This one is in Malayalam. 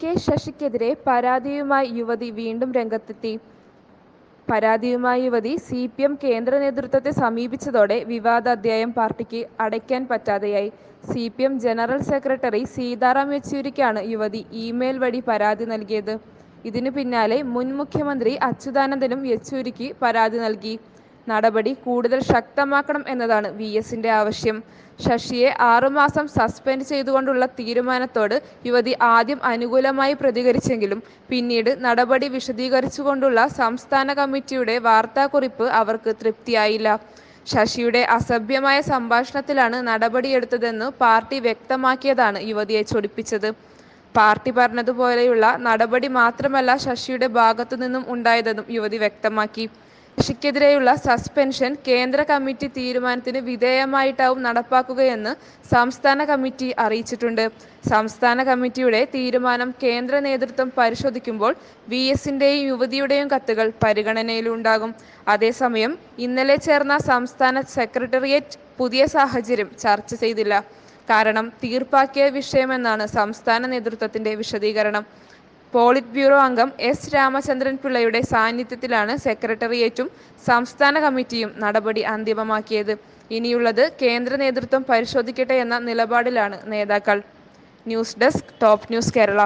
കെ ശശിക്കെതിരെ പരാതിയുമായി യുവതി വീണ്ടും രംഗത്തെത്തി. പരാതിയുമായി യുവതി സി പി എം കേന്ദ്ര നേതൃത്വത്തെ സമീപിച്ചതോടെ വിവാദ അധ്യായം പാർട്ടിക്ക് അടയ്ക്കാൻ പറ്റാതെയായി. C P M general secretary Sitaram യെച്ചൂരിക്കാണ് യുവതി ഇമെയിൽ വഴി പരാതി നൽകിയത്. ഇതിനു പിന്നാലെ മുൻ മുഖ്യമന്ത്രി അച്യുതാനന്ദനും യെച്ചൂരിക്ക് പരാതി നൽകി. നടപടി കൂടുതൽ ശക്തമാക്കണം എന്നതാണ് വി എസിന്റെ ആവശ്യം. ശശിയെ ആറുമാസം സസ്പെൻഡ് ചെയ്തുകൊണ്ടുള്ള തീരുമാനത്തോട് യുവതി ആദ്യം അനുകൂലമായി പ്രതികരിച്ചെങ്കിലും പിന്നീട് നടപടി വിശദീകരിച്ചുകൊണ്ടുള്ള സംസ്ഥാന കമ്മിറ്റിയുടെ വാർത്താക്കുറിപ്പ് അവർക്ക് തൃപ്തിയായില്ല. ശശിയുടെ അസഭ്യമായ സംഭാഷണത്തിലാണ് നടപടിയെടുത്തതെന്ന് പാർട്ടി വ്യക്തമാക്കിയതാണ് യുവതിയെ ചൊടിപ്പിച്ചത്. പാർട്ടി പറഞ്ഞതുപോലെയുള്ള നടപടി മാത്രമല്ല ശശിയുടെ ഭാഗത്തു നിന്നും ഉണ്ടായതെന്നും യുവതി വ്യക്തമാക്കി. ശശിക്കെതിരെയുള്ള സസ്പെൻഷൻ കേന്ദ്ര കമ്മിറ്റി തീരുമാനത്തിന് വിധേയമായിട്ടാവും നടപ്പാക്കുകയെന്ന് സംസ്ഥാന കമ്മിറ്റി അറിയിച്ചിട്ടുണ്ട്. സംസ്ഥാന കമ്മിറ്റിയുടെ തീരുമാനം കേന്ദ്ര നേതൃത്വം പരിശോധിക്കുമ്പോൾ വി എസിന്റെയും യുവതിയുടെയും കത്തുകൾ പരിഗണനയിലുണ്ടാകും. അതേസമയം ഇന്നലെ ചേർന്ന സംസ്ഥാന സെക്രട്ടേറിയറ്റ് പുതിയ സാഹചര്യം ചർച്ച ചെയ്തില്ല. കാരണം തീർപ്പാക്കിയ വിഷയമെന്നാണ് സംസ്ഥാന നേതൃത്വത്തിന്റെ വിശദീകരണം. പോളിറ്റ് ബ്യൂറോ അംഗം എസ് രാമചന്ദ്രൻ പിള്ളയുടെ സാന്നിധ്യത്തിലാണ് സെക്രട്ടേറിയറ്റും സംസ്ഥാന കമ്മിറ്റിയും നടപടി അന്തിമമാക്കിയത്. ഇനിയുള്ളത് കേന്ദ്ര നേതൃത്വം പരിശോധിക്കട്ടെ എന്ന നിലപാടിലാണ് നേതാക്കൾ. News desk top news Kerala.